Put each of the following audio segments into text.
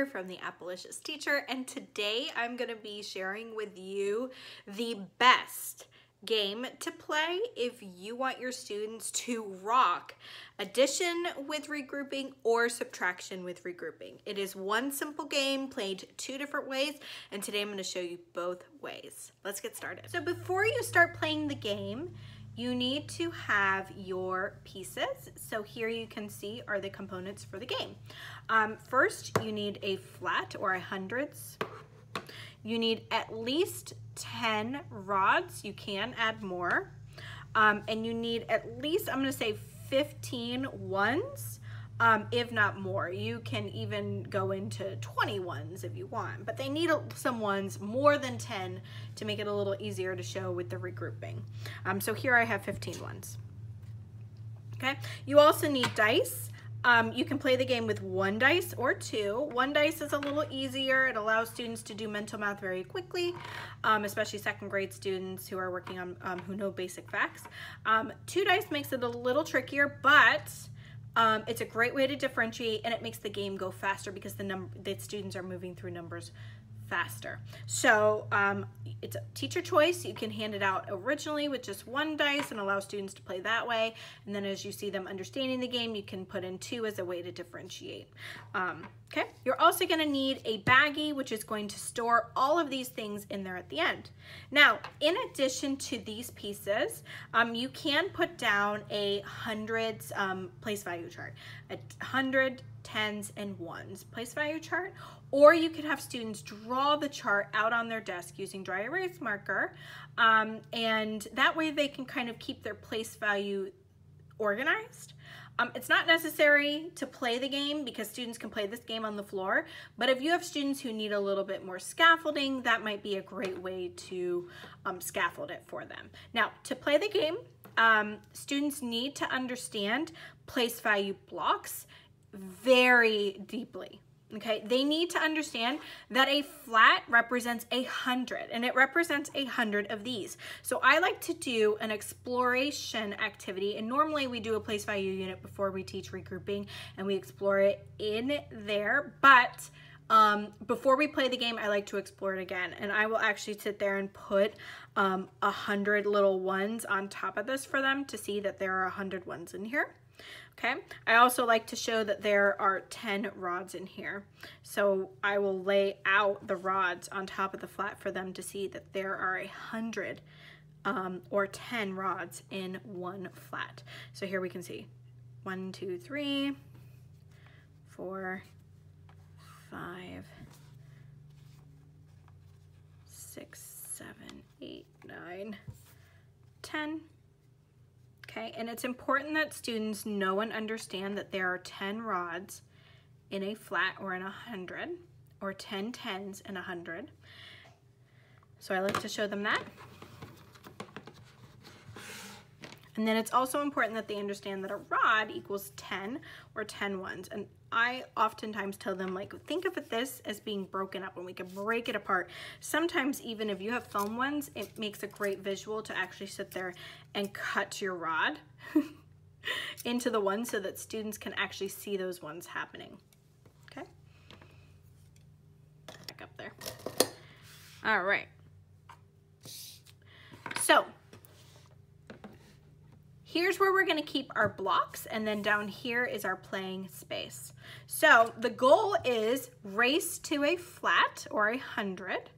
here from the Applicious Teacher and today I'm going to be sharing with you the best game to play if you want your students to rock addition with regrouping or subtraction with regrouping. It is one simple game played two different ways and today I'm going to show you both ways. Let's get started. So before you start playing the game, you need to have your pieces. So here you can see are the components for the game. Um, first, you need a flat or a hundreds. You need at least 10 rods. You can add more. Um, and you need at least, I'm gonna say 15 ones um, if not more. You can even go into 20 ones if you want, but they need some ones more than 10 to make it a little easier to show with the regrouping. Um, so here I have 15 ones. Okay, you also need dice. Um, you can play the game with one dice or two. One dice is a little easier. It allows students to do mental math very quickly, um, especially second grade students who are working on, um, who know basic facts. Um, two dice makes it a little trickier, but um, it's a great way to differentiate and it makes the game go faster because the number the students are moving through numbers faster. So um, it's a teacher choice. You can hand it out originally with just one dice and allow students to play that way. And then as you see them understanding the game, you can put in two as a way to differentiate. Um, okay, you're also gonna need a baggie, which is going to store all of these things in there at the end. Now, in addition to these pieces, um, you can put down a hundreds um, place value chart, a hundred, tens, and ones place value chart, or you could have students draw the chart out on their desk using dry erase marker. Um, and that way they can kind of keep their place value organized. Um, it's not necessary to play the game because students can play this game on the floor, but if you have students who need a little bit more scaffolding, that might be a great way to um, scaffold it for them. Now, to play the game, um, students need to understand place value blocks very deeply okay? They need to understand that a flat represents a hundred and it represents a hundred of these. So I like to do an exploration activity and normally we do a place value unit before we teach regrouping and we explore it in there, but um, before we play the game, I like to explore it again. And I will actually sit there and put um, a um, hundred little ones on top of this for them to see that there are a hundred ones in here okay? I also like to show that there are 10 rods in here. So I will lay out the rods on top of the flat for them to see that there are a hundred um, or 10 rods in one flat. So here we can see one, two, three, four, five, six, seven, eight, nine, ten. And it's important that students know and understand that there are 10 rods in a flat or in a 100, or 10 tens in a 100. So I like to show them that. And then it's also important that they understand that a rod equals 10 or 10 ones. And I oftentimes tell them like, think of this as being broken up and we can break it apart. Sometimes even if you have foam ones, it makes a great visual to actually sit there and cut your rod into the ones so that students can actually see those ones happening. Okay. Back up there. All right. So Here's where we're gonna keep our blocks and then down here is our playing space. So the goal is race to a flat or a hundred.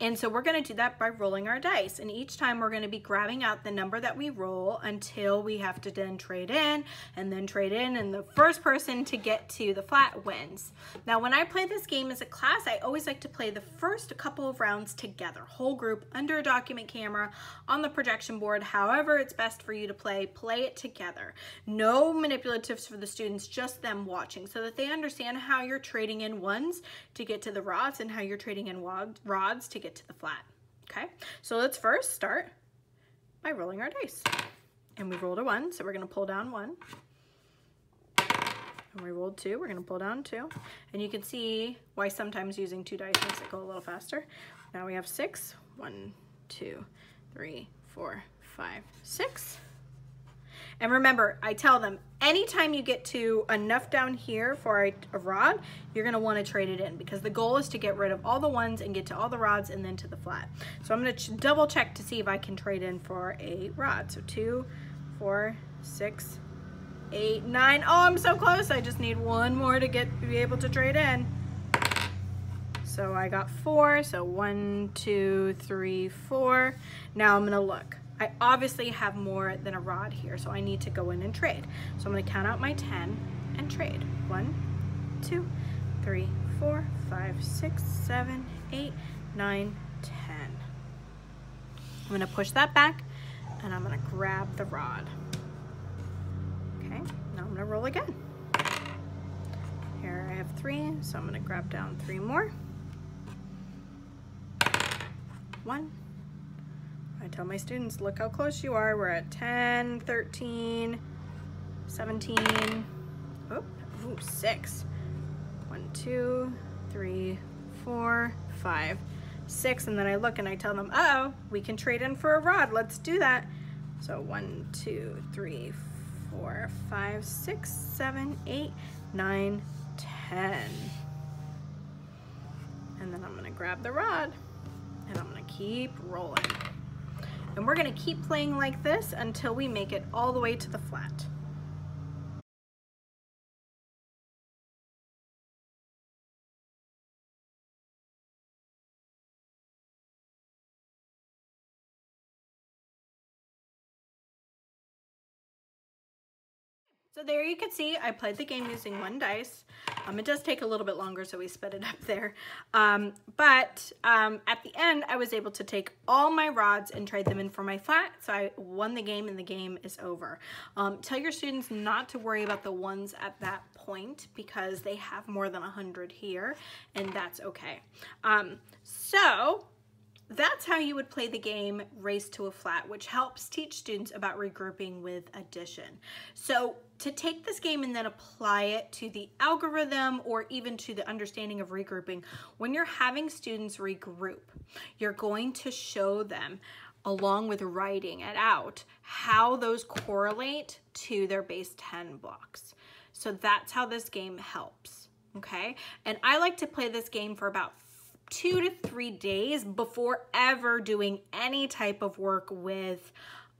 And so we're gonna do that by rolling our dice. And each time we're gonna be grabbing out the number that we roll until we have to then trade in and then trade in and the first person to get to the flat wins. Now when I play this game as a class, I always like to play the first couple of rounds together, whole group under a document camera on the projection board, however it's best for you to play, play it together. No manipulatives for the students, just them watching so that they understand how you're trading in ones to get to the rods and how you're trading in rods to get to the flat. Okay, so let's first start by rolling our dice. And we rolled a one, so we're gonna pull down one. And we rolled two, we're gonna pull down two. And you can see why sometimes using two dice makes it go a little faster. Now we have six. One, two, three, four, five, six. And remember, I tell them, anytime you get to enough down here for a, a rod, you're gonna wanna trade it in because the goal is to get rid of all the ones and get to all the rods and then to the flat. So I'm gonna ch double check to see if I can trade in for a rod. So two, four, six, eight, nine. Oh, I'm so close. I just need one more to get be able to trade in. So I got four, so one, two, three, four. Now I'm gonna look. I obviously have more than a rod here, so I need to go in and trade. So I'm gonna count out my 10 and trade. One, two, three, four, five, six, seven, eight, nine, 10. I'm gonna push that back and I'm gonna grab the rod. Okay, now I'm gonna roll again. Here I have three, so I'm gonna grab down three more. One, I tell my students, look how close you are. We're at 10, 13, 17, oh, ooh, six. One, two, three, four, five, six. And then I look and I tell them, uh oh, we can trade in for a rod. Let's do that. So one, two, three, four, five, six, seven, eight, nine, ten. And then I'm gonna grab the rod and I'm gonna keep rolling. And we're gonna keep playing like this until we make it all the way to the flat. So there you can see I played the game using one dice. Um, it does take a little bit longer, so we sped it up there. Um, but um, at the end, I was able to take all my rods and trade them in for my flat. So I won the game and the game is over. Um, tell your students not to worry about the ones at that point because they have more than 100 here and that's okay. Um, so that's how you would play the game Race to a Flat, which helps teach students about regrouping with addition. So to take this game and then apply it to the algorithm or even to the understanding of regrouping, when you're having students regroup, you're going to show them along with writing it out, how those correlate to their base 10 blocks. So that's how this game helps, okay? And I like to play this game for about two to three days before ever doing any type of work with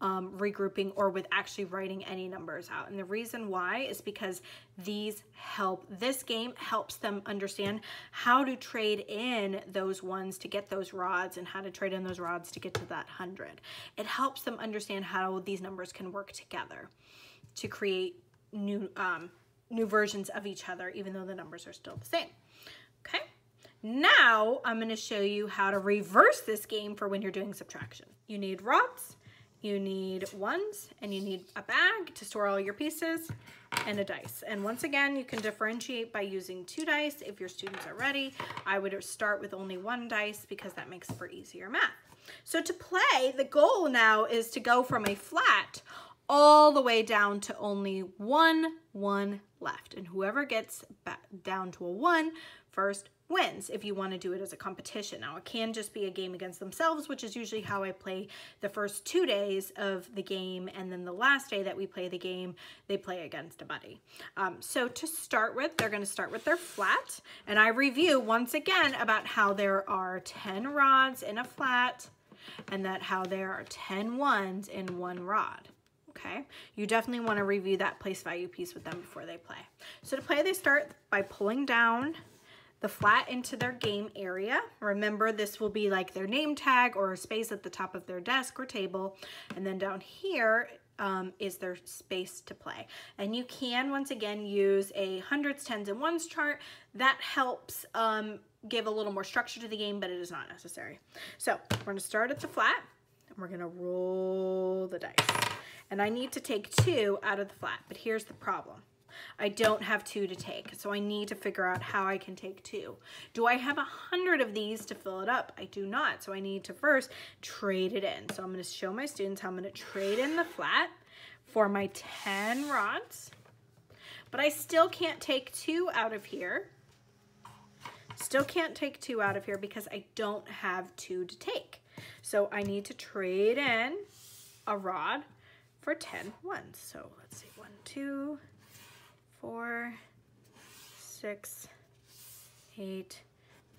um, regrouping or with actually writing any numbers out. And the reason why is because these help, this game helps them understand how to trade in those ones to get those rods and how to trade in those rods to get to that 100. It helps them understand how these numbers can work together to create new, um, new versions of each other, even though the numbers are still the same. Okay? Now I'm going to show you how to reverse this game for when you're doing subtraction. You need rods, you need ones, and you need a bag to store all your pieces and a dice. And once again, you can differentiate by using two dice if your students are ready. I would start with only one dice because that makes for easier math. So to play, the goal now is to go from a flat all the way down to only one one left. And whoever gets down to a one first wins if you want to do it as a competition. Now, it can just be a game against themselves, which is usually how I play the first two days of the game, and then the last day that we play the game, they play against a buddy. Um, so to start with, they're going to start with their flat, and I review once again about how there are 10 rods in a flat, and that how there are 10 ones in one rod okay? You definitely want to review that place value piece with them before they play. So to play, they start by pulling down the flat into their game area. Remember, this will be like their name tag or a space at the top of their desk or table. And then down here um, is their space to play. And you can, once again, use a hundreds, tens, and ones chart. That helps um, give a little more structure to the game, but it is not necessary. So we're gonna start at the flat, and we're gonna roll the dice. And I need to take two out of the flat, but here's the problem. I don't have two to take, so I need to figure out how I can take two. Do I have a hundred of these to fill it up? I do not, so I need to first trade it in. So I'm gonna show my students how I'm gonna trade in the flat for my 10 rods, but I still can't take two out of here. Still can't take two out of here because I don't have two to take. So I need to trade in a rod for 10 ones. So let's see, one, two, four, six, eight,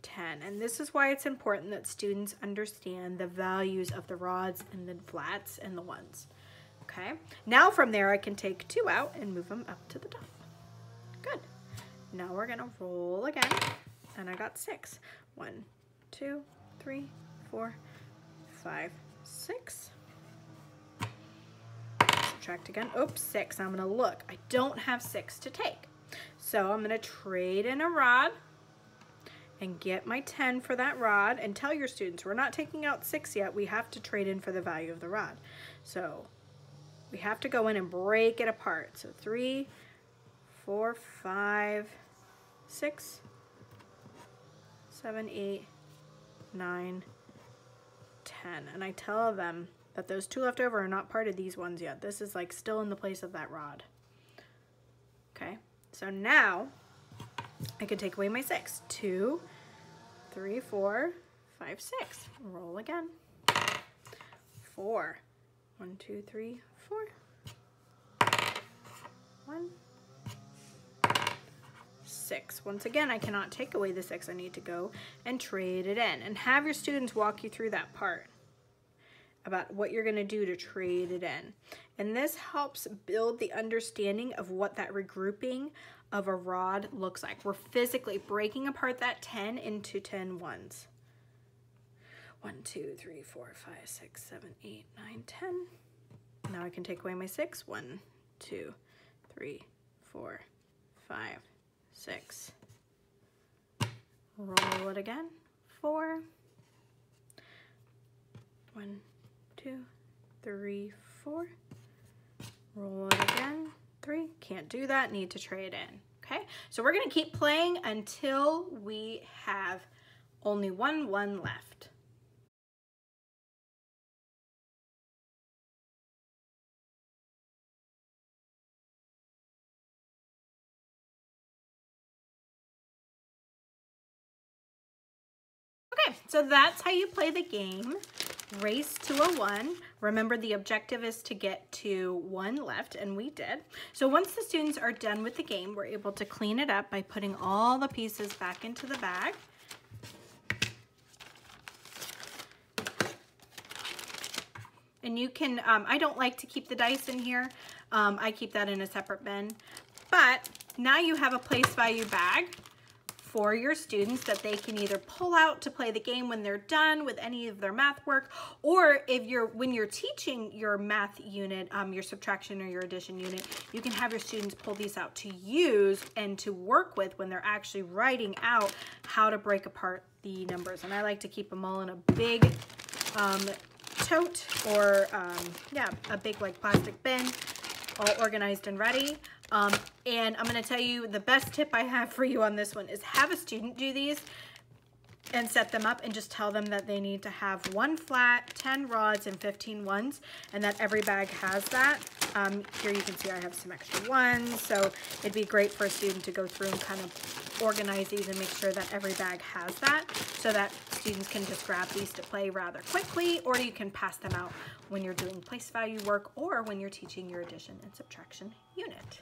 10. And this is why it's important that students understand the values of the rods and the flats and the ones. Okay, now from there I can take two out and move them up to the top. Good. Now we're gonna roll again. And I got six. One, two, three, four, five, six. Again. Oops, six. I'm gonna look. I don't have six to take. So I'm gonna trade in a rod and get my 10 for that rod and tell your students we're not taking out six yet. We have to trade in for the value of the rod. So we have to go in and break it apart. So three, four, five, six, seven, eight, nine, ten. And I tell them that those two left over are not part of these ones yet. This is like still in the place of that rod. Okay, so now I can take away my six. Two, three, four, five, six. Roll again. Four. One, two, three, four. One, six. Once again, I cannot take away the six. I need to go and trade it in and have your students walk you through that part about what you're gonna do to trade it in. And this helps build the understanding of what that regrouping of a rod looks like. We're physically breaking apart that 10 into 10 ones. 1, 2, 3, 4, 5, 6, 7, 8, 9, 10. Now I can take away my 6. 1, 2, 3, 4, 5, 6. Roll it again. 4. 1, 2, 3, 4. Roll it again three, can't do that, need to trade in. Okay, so we're gonna keep playing until we have only one one left. Okay, so that's how you play the game race to a one. Remember the objective is to get to one left and we did. So once the students are done with the game, we're able to clean it up by putting all the pieces back into the bag. And you can, um, I don't like to keep the dice in here. Um, I keep that in a separate bin. But now you have a place value bag for your students that they can either pull out to play the game when they're done with any of their math work, or if you're when you're teaching your math unit, um, your subtraction or your addition unit, you can have your students pull these out to use and to work with when they're actually writing out how to break apart the numbers. And I like to keep them all in a big um, tote or um, yeah, a big like plastic bin, all organized and ready. Um, and I'm going to tell you the best tip I have for you on this one is have a student do these and set them up and just tell them that they need to have one flat, 10 rods, and 15 ones, and that every bag has that. Um, here you can see I have some extra ones, so it'd be great for a student to go through and kind of organize these and make sure that every bag has that, so that students can just grab these to play rather quickly, or you can pass them out when you're doing place value work or when you're teaching your addition and subtraction unit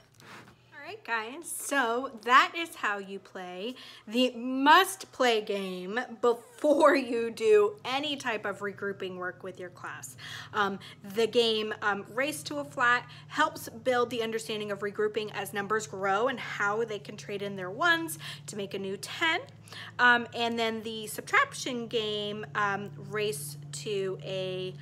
right, guys, so that is how you play the must play game before you do any type of regrouping work with your class. Um, the game um, Race to a Flat helps build the understanding of regrouping as numbers grow and how they can trade in their ones to make a new 10. Um, and then the subtraction game um, Race to a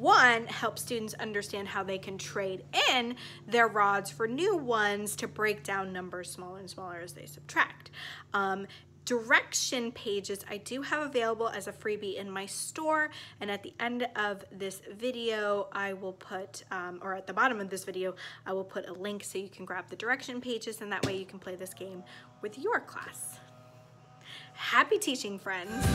one, help students understand how they can trade in their rods for new ones to break down numbers smaller and smaller as they subtract. Um, direction pages I do have available as a freebie in my store and at the end of this video I will put um, or at the bottom of this video I will put a link so you can grab the direction pages and that way you can play this game with your class. Happy teaching friends!